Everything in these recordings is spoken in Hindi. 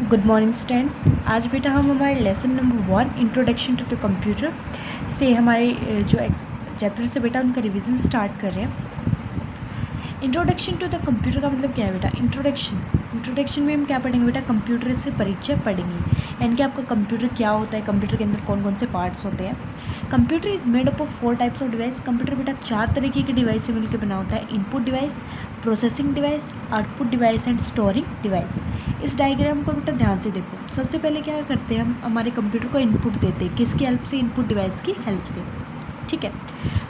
गुड मॉर्निंग स्टूडेंट्स आज बेटा हम हमारे lesson number one introduction to the computer से हमारे जो चैप्टर से बेटा उनका रिवीजन स्टार्ट कर रहे हैं। इंट्रोडक्शन टू द कंप्यूटर का मतलब क्या है बेटा? इंट्रोडक्शन इंट्रोडक्शन में हम क्या पढ़ेंगे बेटा? कंप्यूटर से परिचय पढ़ेंगे। यानी कि आपका कंप्यूटर क्या होता है? कंप्यूटर के अंदर कौन कौन से पार्ट्स होते हैं? Computer is made up of four types of device computer बेटा चार तरीके के डिवाइस से मिलकर बना होता है। Input device processing device output device and storing device इस डायग्राम को बेटा ध्यान से देखो। सबसे पहले क्या करते हैं हम? हमारे कंप्यूटर को इनपुट देते हैं। किसकी हेल्प से? इनपुट डिवाइस की हेल्प से। ठीक है?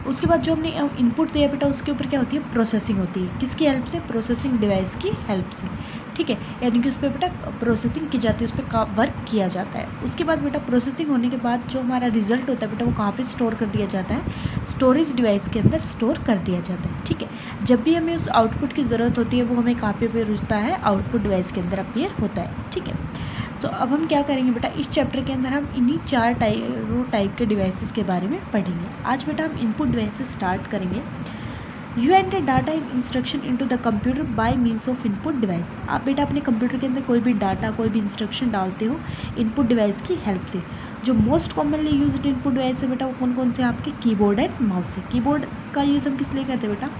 उसके बाद जो हमने इनपुट दिया बेटा, उसके ऊपर क्या होती है? प्रोसेसिंग होती है। किसकी हेल्प से? प्रोसेसिंग डिवाइस की हेल्प से। ठीक है? यानी कि उस पर बेटा प्रोसेसिंग की जाती है उस पर का वर्क किया जाता है। उसके बाद बेटा प्रोसेसिंग होने के बाद जो हमारा रिज़ल्ट होता है बेटा, वो कहाँ पे स्टोर कर दिया जाता है? स्टोरेज डिवाइस के अंदर स्टोर कर दिया जाता है। ठीक है? जब भी हमें उस आउटपुट की ज़रूरत होती है, वो हमें कहाँ पे रुझता है? आउटपुट डिवाइस के अंदर अपेयर होता है। ठीक है? सो अब हम क्या करेंगे बेटा? इस चैप्टर के अंदर हम इन्हीं चार टाइप रो टाइप के डिवाइसेस के बारे में पढ़ेंगे। आज बेटा हम इनपुट डिवाइसेस स्टार्ट करेंगे। You enter data in instruction into the computer by means of input device आप बेटा अपने कंप्यूटर के अंदर कोई भी डाटा कोई भी इंस्ट्रक्शन डालते हो इनपुट डिवाइस की हेल्प से। जो most commonly use input device है बेटा, वो कौन कौन से आपके? कीबोर्ड एंड माउस है कीबोर्ड का यूज़ हम किस लिए करते हैं बेटा?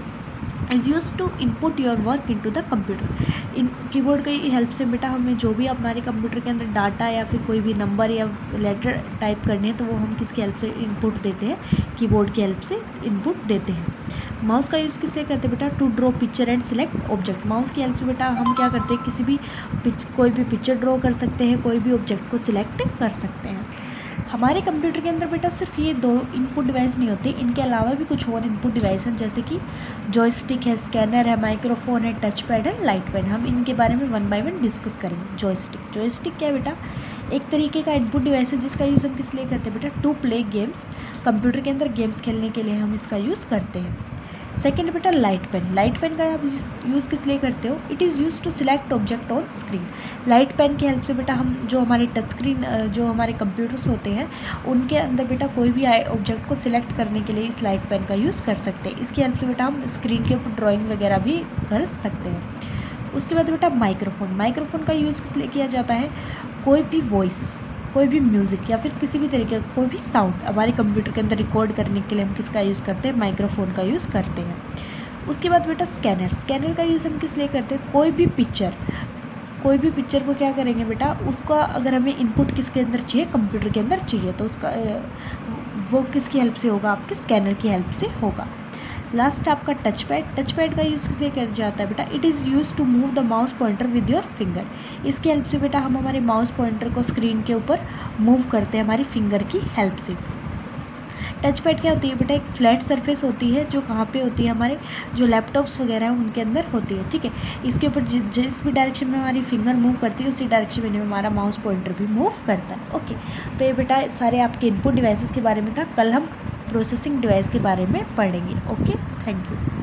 Is use to input your work into the computer in keyboard की हेल्प से बेटा हमें जो भी हमारे कंप्यूटर के अंदर डाटा या फिर कोई भी नंबर या लेटर टाइप करने हैं तो वो हम किसकी हेल्प से इनपुट देते हैं? कीबोर्ड की हेल्प से इनपुट देते हैं। माउस का यूज़ किस लिए करते हैं बेटा? To draw picture and select object mouse की हेल्प से बेटा हम क्या करते हैं? किसी भी कोई भी पिक्चर ड्रॉ कर सकते हैं, कोई भी ऑब्जेक्ट को सिलेक्ट कर सकते हैं। हमारे कंप्यूटर के अंदर बेटा सिर्फ़ ये दो इनपुट डिवाइस नहीं होते, इनके अलावा भी कुछ और इनपुट डिवाइस हैं, जैसे कि जॉयस्टिक है स्कैनर है माइक्रोफोन है टच पैड है लाइट पैड हम इनके बारे में वन बाय वन डिस्कस करेंगे जॉयस्टिक जॉयस्टिक क्या है बेटा? एक तरीके का इनपुट डिवाइस है जिसका यूज़ हम किस लिए करते हैं बेटा? टू प्ले गेम्स कंप्यूटर के अंदर गेम्स खेलने के लिए हम इसका यूज़ करते हैं। सेकेंड बेटा लाइट पेन लाइट पेन का आप यूज़ किस लिए करते हो? It is use to select object on screen light pen की हेल्प से बेटा हम जो हमारे टच स्क्रीन जो हमारे कंप्यूटर्स होते हैं, उनके अंदर बेटा कोई भी ऑब्जेक्ट को सिलेक्ट करने के लिए इस लाइट पेन का यूज़ कर सकते हैं। इसकी हेल्प से बेटा हम स्क्रीन के ऊपर ड्राइंग वगैरह भी कर सकते हैं। उसके बाद बेटा माइक्रोफोन माइक्रोफोन का यूज़ किस लिए किया जाता है? कोई भी वॉइस कोई भी म्यूज़िक या फिर किसी भी तरीके का कोई भी साउंड हमारे कंप्यूटर के अंदर रिकॉर्ड करने के लिए हम किसका यूज़ करते हैं? माइक्रोफोन का यूज़ करते हैं। उसके बाद बेटा स्कैनर स्कैनर का यूज़ हम किस लिए करते हैं? कोई भी पिक्चर कोई भी पिक्चर को क्या करेंगे बेटा? उसका अगर हमें इनपुट किसके अंदर चाहिए? कंप्यूटर के अंदर चाहिए तो उसका वो किसकी हेल्प से होगा? आपके स्कैनर की हेल्प से होगा। लास्ट आपका टच पैड टच पैड का यूज़ किस लिए किया जाता है बेटा? It is use to move the mouse pointer with your finger इसके हेल्प से बेटा हम हमारे माउस पॉइंटर को स्क्रीन के ऊपर मूव करते हैं हमारी फिंगर की हेल्प से। टच पैड क्या होती है बेटा? एक फ्लैट सरफेस होती है जो कहाँ पे होती है हमारे? जो लैपटॉप्स वगैरह हैं, उनके अंदर होती है, ठीक है? इसके ऊपर जिस भी डायरेक्शन में हमारी फिंगर मूव करती है, उसी डायरेक्शन में हमारा माउस पॉइंटर भी मूव करता है ओके तो ये बेटा सारे आपके इनपुट डिवाइसेस के बारे में था। कल हम प्रोसेसिंग डिवाइस के बारे में पढ़ेंगे। Okay thank you